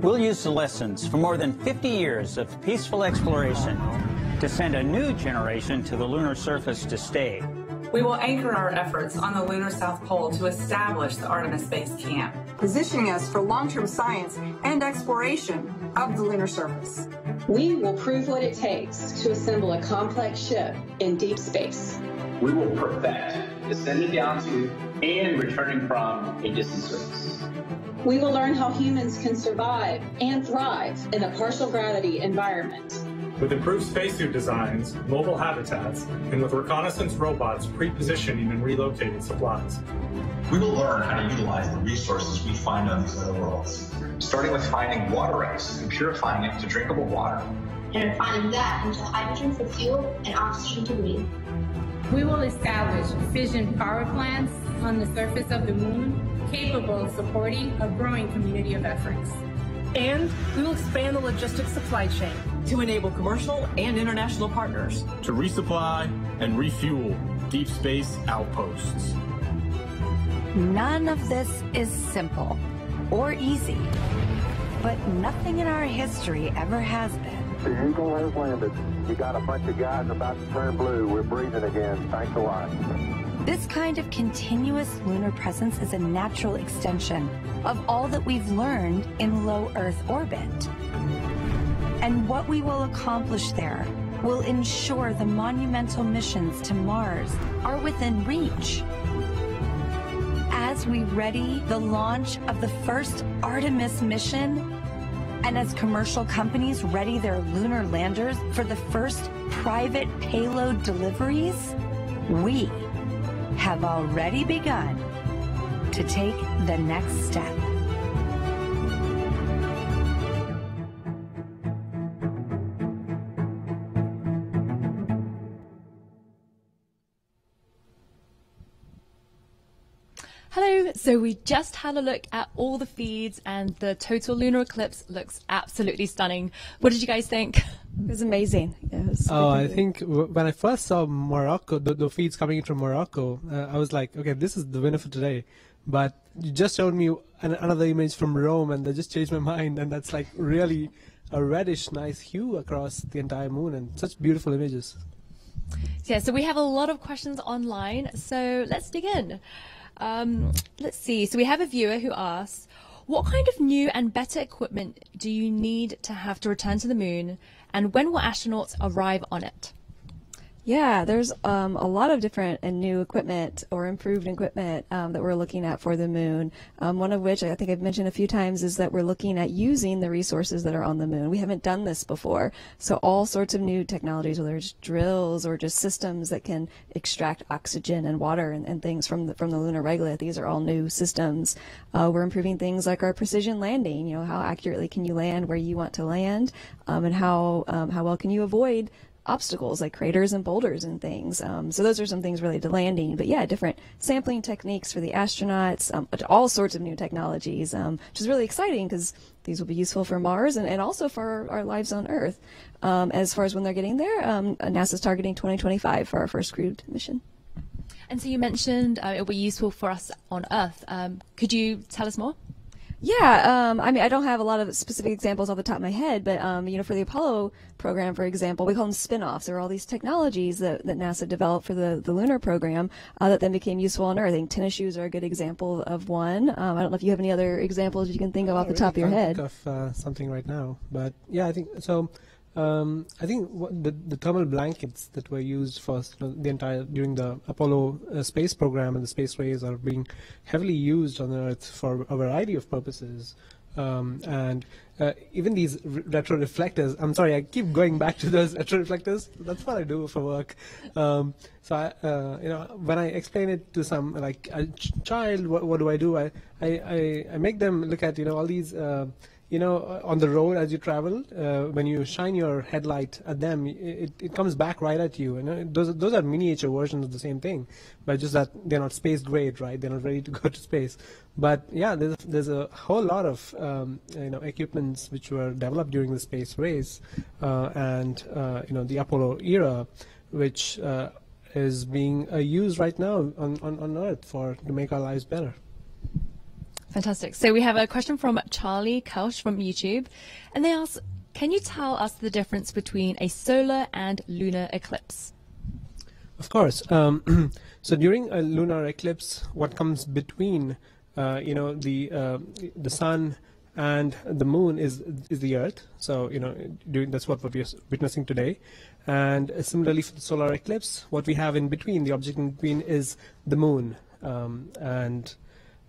We'll use the lessons from more than 50 years of peaceful exploration to send a new generation to the lunar surface to stay. We will anchor our efforts on the lunar South Pole to establish the Artemis Base Camp, positioning us for long-term science and exploration of the lunar surface. We will prove what it takes to assemble a complex ship in deep space. We will perfect descending down to and returning from a distant surface. We will learn how humans can survive and thrive in a partial gravity environment. With improved spacesuit designs, mobile habitats, and with reconnaissance robots pre-positioning and relocating supplies. We will learn how to utilize the resources we find on these other worlds, starting with finding water ice and purifying it to drinkable water. And refining that into hydrogen for fuel and oxygen to breathe. We will establish fission power plants on the surface of the moon capable of supporting a growing community of efforts. And we will expand the logistics supply chain to enable commercial and international partners to resupply and refuel deep space outposts. None of this is simple or easy, but nothing in our history ever has been. The Eagle has landed. You got a bunch of guys about to turn blue. We're breathing again. Thanks a lot. This kind of continuous lunar presence is a natural extension of all that we've learned in low Earth orbit. And what we will accomplish there will ensure the monumental missions to Mars are within reach. As we ready the launch of the first Artemis mission, and as commercial companies ready their lunar landers for the first private payload deliveries, we have already begun to take the next step. So we just had a look at all the feeds and the total lunar eclipse looks absolutely stunning. What did you guys think? It was amazing. Yeah, was oh, I think when I first saw Morocco, the, the feeds coming in from Morocco, uh, I was like, okay, this is the winner for today. But you just showed me an, another image from Rome, and that just changed my mind. And that's like really a reddish, nice hue across the entire moon, and such beautiful images. Yeah, so we have a lot of questions online, so let's dig in. Um, let's see. So we have a viewer who asks, what kind of new and better equipment do you need to have to return to the moon, and when will astronauts arrive on it? Yeah, there's um, a lot of different and new equipment or improved equipment um, that we're looking at for the moon. Um, one of which I think I've mentioned a few times is that we're looking at using the resources that are on the moon. We haven't done this before, so all sorts of new technologies, whether it's drills or just systems that can extract oxygen and water and, and things from the from the lunar regolith. These are all new systems. Uh, we're improving things like our precision landing. You know, how accurately can you land where you want to land, um, and how um, how well can you avoid obstacles like craters and boulders and things. Um, so those are some things related to landing. But yeah, different sampling techniques for the astronauts, um, all sorts of new technologies, um, which is really exciting because these will be useful for Mars and, and also for our, our lives on Earth. Um, as far as when they're getting there, um, NASA's targeting 2025 for our first crewed mission. And so you mentioned uh, it will be useful for us on Earth. Um, could you tell us more? Yeah, um, I mean, I don't have a lot of specific examples off the top of my head, but um, you know, for the Apollo program, for example, we call them spin-offs. There are all these technologies that, that NASA developed for the, the lunar program uh, that then became useful on Earth. I think tennis shoes are a good example of one. Um, I don't know if you have any other examples you can think of off the really top of your head. Think of uh, something right now, but yeah, I think so. Um, I think the, the thermal blankets that were used for the entire during the Apollo uh, space program and the space race are being heavily used on Earth for a variety of purposes. Um, and uh, even these re- retro reflectors. I'm sorry, I keep going back to those retro reflectors. That's what I do for work. Um, so I, uh, you know, when I explain it to some like a ch- child, what, what do I do? I, I, I, I make them look at you know all these uh, you know on the road as you travel uh, when you shine your headlight at them it, it comes back right at you. And uh, those those are miniature versions of the same thing but just that they're not space grade right? They're not ready to go to space. But yeah there's there's a whole lot of um, you know equipments which were developed during the space race uh, and uh, you know the Apollo era which uh, is being used right now on, on, on Earth for to make our lives better. Fantastic. So we have a question from Charlie Kausch from YouTube, and they ask, can you tell us the difference between a solar and lunar eclipse? Of course. Um, so during a lunar eclipse, what comes between, uh, you know, the uh, the sun and the moon is is the Earth. So you know, doing that's what we're witnessing today. And similarly for the solar eclipse, what we have in between, the object in between, is the moon. Um, and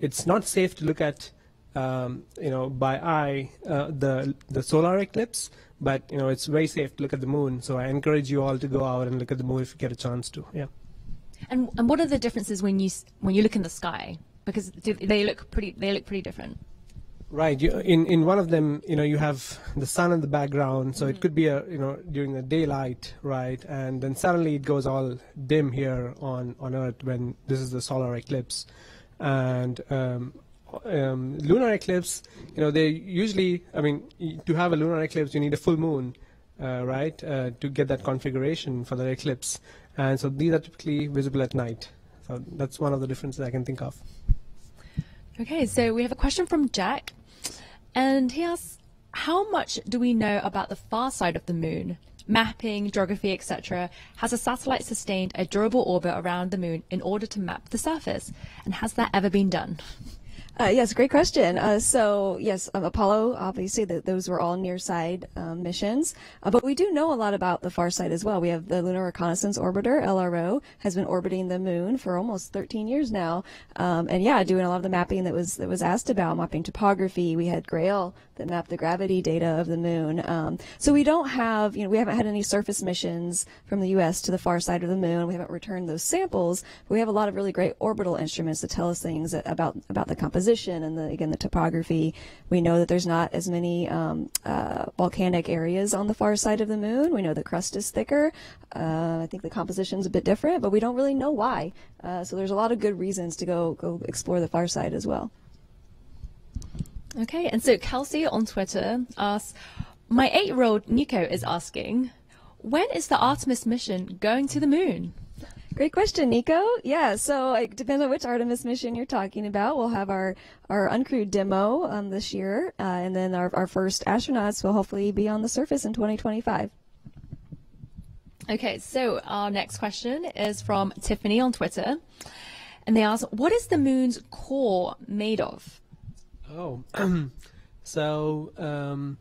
it's not safe to look at um, you know by eye uh, the the solar eclipse but you know it's very safe to look at the moon. So I encourage you all to go out and look at the moon if you get a chance to. Yeah. And and what are the differences when you when you look in the sky? Because they look pretty they look pretty different. Right. You, in in one of them, you know, you have the sun in the background, so mm-hmm. it could be a you know during the daylight, right? And then suddenly it goes all dim here on on Earth when this is the solar eclipse and um, um, lunar eclipse, you know, they usually, I mean, to have a lunar eclipse, you need a full moon, uh, right, uh, to get that configuration for the eclipse. And so these are typically visible at night. So that's one of the differences I can think of. Okay, so we have a question from Jack, and he asks, how much do we know about the far side of the moon? Mapping, geography, etc., has a satellite sustained a durable orbit around the moon in order to map the surface? And has that ever been done? Uh, yes, great question. Uh, so yes, um, Apollo, obviously, the, those were all near side um, missions, uh, but we do know a lot about the far side as well. We have the Lunar Reconnaissance Orbiter (LRO) has been orbiting the moon for almost 13 years now, um, and yeah, doing a lot of the mapping that was that was asked about, mapping topography. We had Grail that mapped the gravity data of the moon. Um, so we don't have, you know, we haven't had any surface missions from the U.S. to the far side of the moon. We haven't returned those samples, but we have a lot of really great orbital instruments that tell us things about about the composition composition and the, again the topography. We know that there's not as many um, uh, volcanic areas on the far side of the moon. We know the crust is thicker. Uh, I think the composition's a bit different, but we don't really know why. Uh, so there's a lot of good reasons to go go explore the far side as well. Okay, and so Kelsey on Twitter asks, my eight-year-old Nico is asking, when is the Artemis mission going to the moon? Great question, Nico. Yeah, so it depends on which Artemis mission you're talking about. We'll have our, our uncrewed demo um, this year, uh, and then our, our first astronauts will hopefully be on the surface in 2025. Okay, so our next question is from Tiffany on Twitter, and they ask, "What is the moon's core made of?" Oh, so um,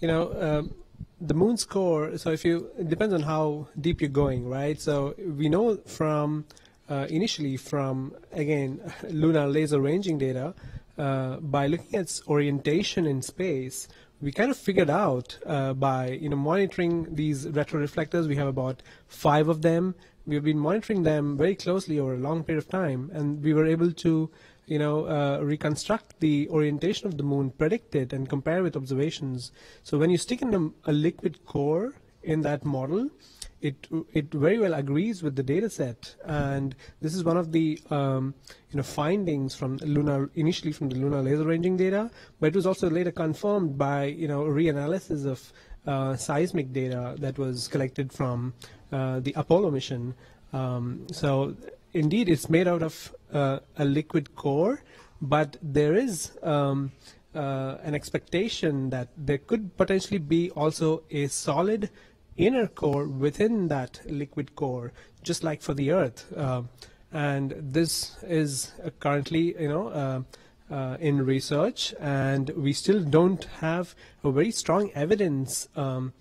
you know. Um, the moon's core, so if you, it depends on how deep you're going, right? So we know from, uh, initially from, again, lunar laser ranging data, uh, by looking at its orientation in space, we kind of figured out uh, by, you know, monitoring these retroreflectors, we have about five of them. We've been monitoring them very closely over a long period of time, and we were able to you know, uh, reconstruct the orientation of the moon, predict it, and compare with observations. So when you stick in a, a liquid core in that model, it it very well agrees with the data set, and this is one of the um, you know findings from lunar initially from the lunar laser ranging data, but it was also later confirmed by you know reanalysis of uh, seismic data that was collected from uh, the Apollo mission. Um, so indeed, it's made out of uh, a liquid core, but there is um, uh, an expectation that there could potentially be also a solid inner core within that liquid core, just like for the Earth. Uh, and this is currently, you know, uh, uh, in research, and we still don't have a very strong evidence um,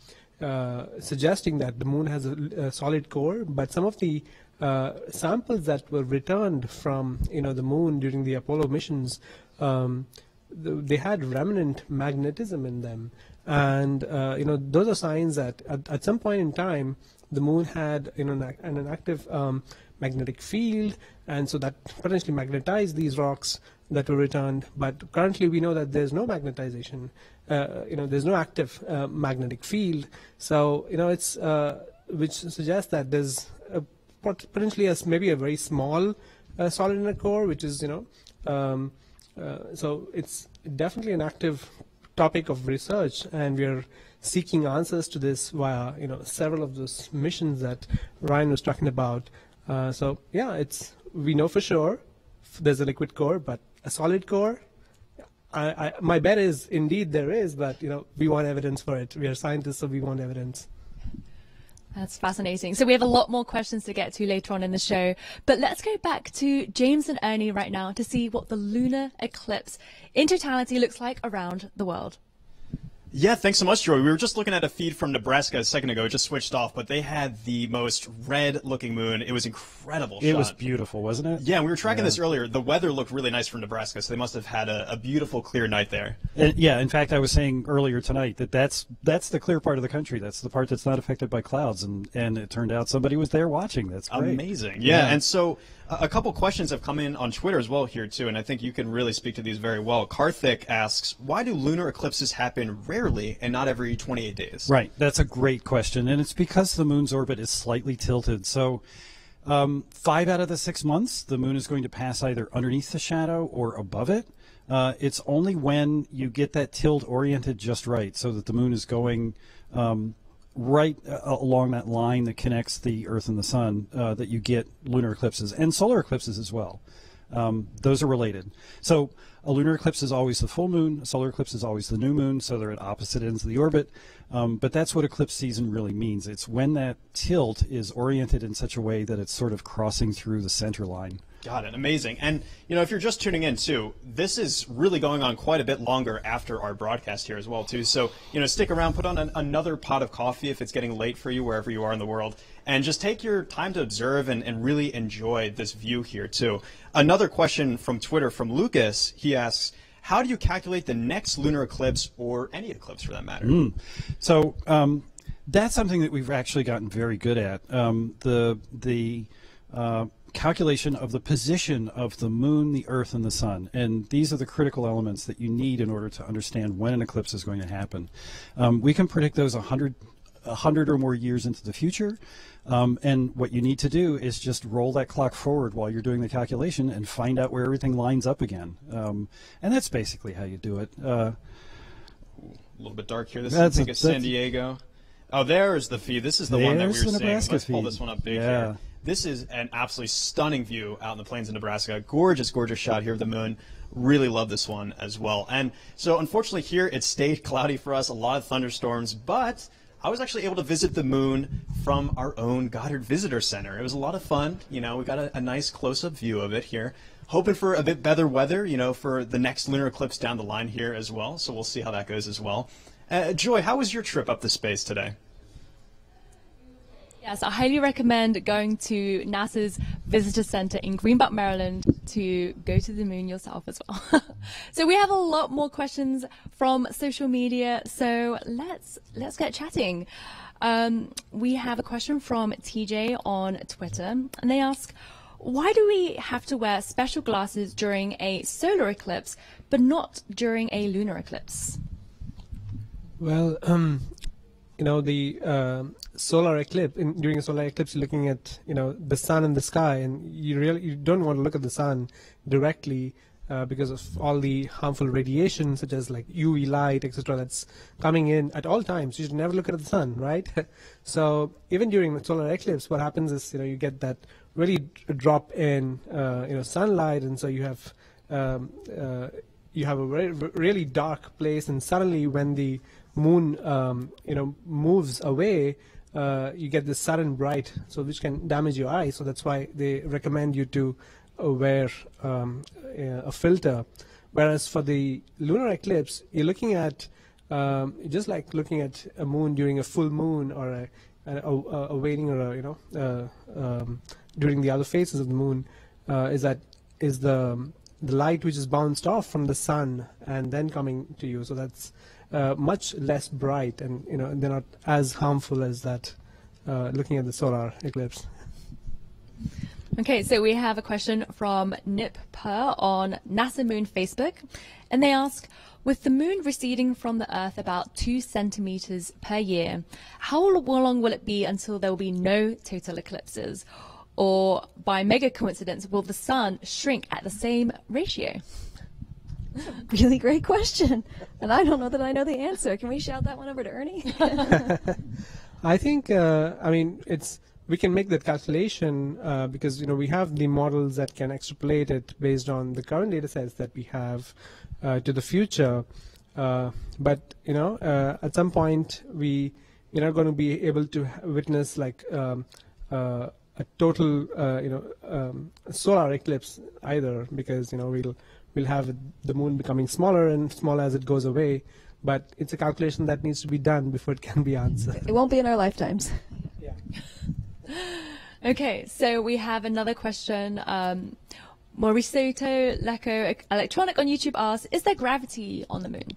uh, suggesting that the moon has a, a, solid core, but some of the uh, samples that were returned from you know the moon during the Apollo missions, um, they had remnant magnetism in them, and uh, you know those are signs that at, at, some point in time the moon had you know an, an active um, magnetic field, and so that potentially magnetized these rocks that were returned. But currently, we know that there's no magnetization. Uh, you know, there's no active uh, magnetic field. So you know, it's uh, which suggests that there's potentially as maybe a very small uh, solid inner core, which is you know, um, uh, so it's definitely an active topic of research, and we're seeking answers to this via you know several of those missions that Ryan was talking about. Uh, so yeah, it's we know for sure there's a liquid core, but a solid core. I, I, my bet is indeed there is, but you know we want evidence for it. We are scientists, so we want evidence. That's fascinating. So we have a lot more questions to get to later on in the show, but let's go back to James and Ernie right now to see what the lunar eclipse in totality looks like around the world. Yeah, thanks so much, Joy. We were just looking at a feed from Nebraska a second ago. It just switched off, but they had the most red-looking moon. It was incredible. It shot. was beautiful, wasn't it? Yeah, we were tracking Yeah. this earlier. The weather looked really nice from Nebraska, so they must have had a, a beautiful, clear night there. And, yeah, in fact, I was saying earlier tonight that that's that's the clear part of the country. That's the part that's not affected by clouds, and and it turned out somebody was there watching. That's great. Amazing. Yeah, and so a couple questions have come in on Twitter as well here too, and I think you can really speak to these very well. Karthik asks, why do lunar eclipses happen rarely and not every 28 days? Right, that's a great question, and it's because the moon's orbit is slightly tilted. So, um, five out of the six months, the moon is going to pass either underneath the shadow or above it. Uh, it's only when you get that tilt oriented just right, so that the moon is going um, right uh, along that line that connects the Earth and the Sun, uh, that you get lunar eclipses and solar eclipses as well. Um, those are related. So a lunar eclipse is always the full moon. A solar eclipse is always the new moon. So they're at opposite ends of the orbit. Um, but that's what eclipse season really means. It's when that tilt is oriented in such a way that it's sort of crossing through the center line. Got it. Amazing. And, you know, if you're just tuning in, too, this is really going on quite a bit longer after our broadcast here as well, too. So, you know, stick around, put on an, another pot of coffee if it's getting late for you wherever you are in the world, and just take your time to observe and, and really enjoy this view here, too. Another question from Twitter from Lucas. He asks, how do you calculate the next lunar eclipse or any eclipse for that matter? Mm. So um, that's something that we've actually gotten very good at. Um, the the uh, calculation of the position of the moon, the Earth, and the Sun, and these are the critical elements that you need in order to understand when an eclipse is going to happen. Um, we can predict those 100, 100 or more years into the future. Um, and what you need to do is just roll that clock forward while you're doing the calculation and find out where everything lines up again. Um, and that's basically how you do it. Uh, A little bit dark here. This is, I think a- San Diego. Oh, there's the feed. This is the one that we were seeing. Let's pull this one up big Yeah. here. This is an absolutely stunning view out in the plains of Nebraska. Gorgeous, gorgeous shot here of the moon. Really love this one as well. And so, unfortunately, here it stayed cloudy for us. A lot of thunderstorms, but I was actually able to visit the moon from our own Goddard Visitor Center. It was a lot of fun. You know, we got a, a nice close-up view of it here. Hoping for a bit better weather, you know, for the next lunar eclipse down the line here as well. So we'll see how that goes as well. Uh, Joy, how was your trip up to space today? Yes, I highly recommend going to NASA's Visitor Center in Greenbelt, Maryland to go to the moon yourself as well. so we have a lot more questions from social media, so let's let's get chatting. Um, we have a question from TJ on Twitter, and they ask, why do we have to wear special glasses during a solar eclipse, but not during a lunar eclipse? Well, um, you know, the um solar eclipse in, during a solar eclipse, you're looking at you know the sun in the sky, and you really you don't want to look at the sun directly uh, because of all the harmful radiation, such as like UV light, etc., that's coming in at all times. You should never look at the sun, right? so even during the solar eclipse, what happens is you know you get that really drop in uh, you know sunlight, and so you have um, uh, you have a very, really dark place, and suddenly when the moon um, you know moves away uh, you get this sudden bright so which can damage your eyes so that's why they recommend you to uh, wear um, a a filter. Whereas for the lunar eclipse you're looking at um, just like looking at a moon during a full moon or a, a, a, a waning or a, you know uh, um, during the other phases of the moon uh, is that is the the light which is bounced off from the sun and then coming to you. So that's uh, much less bright and you know they're not as harmful as that uh, looking at the solar eclipse Okay, so we have a question from Nip Per on NASA Moon Facebook, and they ask, with the moon receding from the Earth about two centimeters per year, how long will it be until there will be no total eclipses? Or by mega coincidence, will the sun shrink at the same ratio? Really great question. And I don't know that I know the answer. Can we shout that one over to Ernie? I think, uh, I mean, it's we can make that calculation uh, because you know we have the models that can extrapolate it based on the current data sets that we have uh, to the future. Uh, but you know, uh, at some point we we're not going to be able to witness like um, uh, a total uh, you know um, solar eclipse either because you know we'll we'll have the moon becoming smaller and smaller as it goes away. But it's a calculation that needs to be done before it can be answered. It won't be in our lifetimes. Yeah. Okay, so we have another question. Um, Mauricio Leco Electronic on YouTube asks, is there gravity on the moon?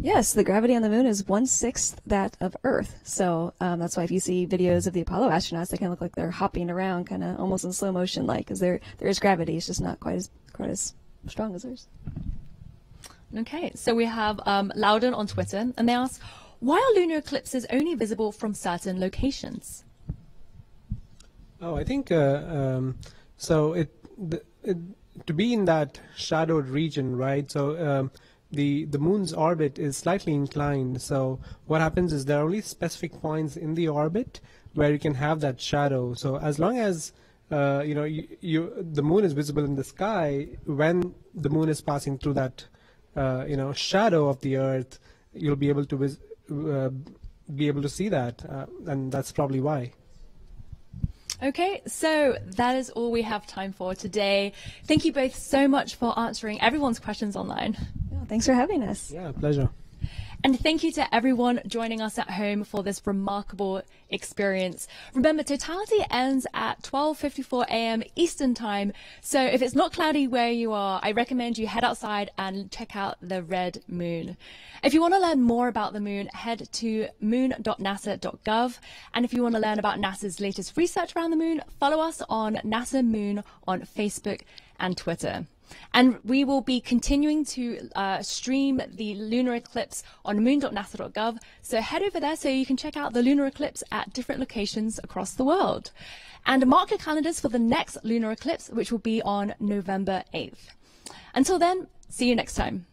Yes, the gravity on the moon is one sixth that of Earth. So um, that's why if you see videos of the Apollo astronauts, they kind of look like they're hopping around, kind of almost in slow motion, like because there there is gravity. It's just not quite as quite as strong as ours. Okay, so we have um, Loudon on Twitter, and they ask, why are lunar eclipses only visible from certain locations? Oh, I think uh, um, so. It, the, it, to be in that shadowed region, right? So um, the the moon's orbit is slightly inclined. So what happens is there are only specific points in the orbit where you can have that shadow. So as long as uh, you know you, you, the moon is visible in the sky when the moon is passing through that uh, you know shadow of the Earth, you'll be able to vis- uh, be able to see that, uh, and that's probably why. Okay, so that is all we have time for today. Thank you both so much for answering everyone's questions online. Yeah, thanks for having us. Yeah, pleasure. And thank you to everyone joining us at home for this remarkable experience. Remember, totality ends at 12:54 a.m. Eastern Time. So if it's not cloudy where you are, I recommend you head outside and check out the red moon. If you want to learn more about the moon, head to moon.nasa.gov. And if you want to learn about NASA's latest research around the moon, follow us on NASA Moon on Facebook and Twitter. And we will be continuing to uh, stream the lunar eclipse on moon.nasa.gov. So head over there so you can check out the lunar eclipse at different locations across the world. And mark your calendars for the next lunar eclipse, which will be on November 8th. Until then, see you next time.